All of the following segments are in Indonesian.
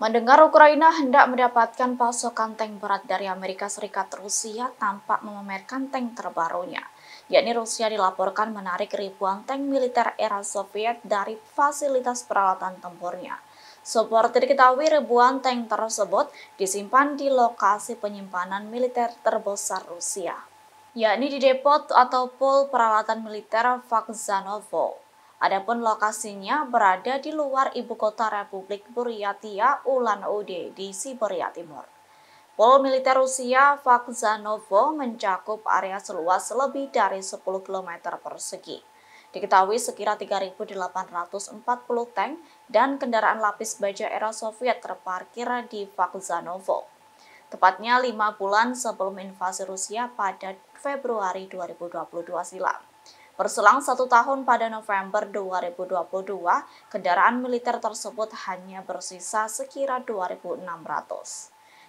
Mendengar Ukraina hendak mendapatkan pasokan tank berat dari Amerika Serikat, Rusia tampak memamerkan tank terbarunya. Yakni Rusia dilaporkan menarik ribuan tank militer era Soviet dari fasilitas peralatan tempurnya. Seperti diketahui, ribuan tank tersebut disimpan di lokasi penyimpanan militer terbesar Rusia, yakni di depot atau pool peralatan militer Vakzanovo. Adapun lokasinya berada di luar ibu kota Republik Buryatia Ulan-Ude di Siberia Timur. Pol militer Rusia Vakzanovo mencakup area seluas lebih dari 10 km persegi. Diketahui sekira 3.840 tank dan kendaraan lapis baja era Soviet terparkir di Vakzanovo. Tepatnya lima bulan sebelum invasi Rusia pada Februari 2022 silam. Berselang satu tahun pada November 2022, kendaraan militer tersebut hanya bersisa sekira 2.600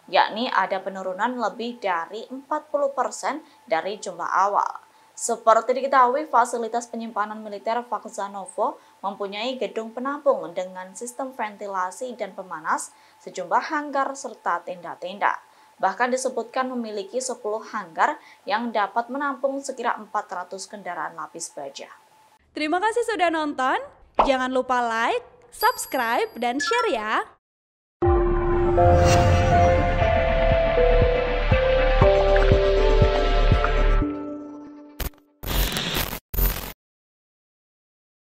yakni ada penurunan lebih dari 40% dari jumlah awal. Seperti diketahui, fasilitas penyimpanan militer Vakzanovo mempunyai gedung penampung dengan sistem ventilasi dan pemanas, sejumlah hanggar serta tenda-tenda. Bahkan disebutkan memiliki 10 hanggar yang dapat menampung sekira 400 kendaraan lapis baja. Terima kasih sudah nonton. Jangan lupa like, subscribe, dan share ya.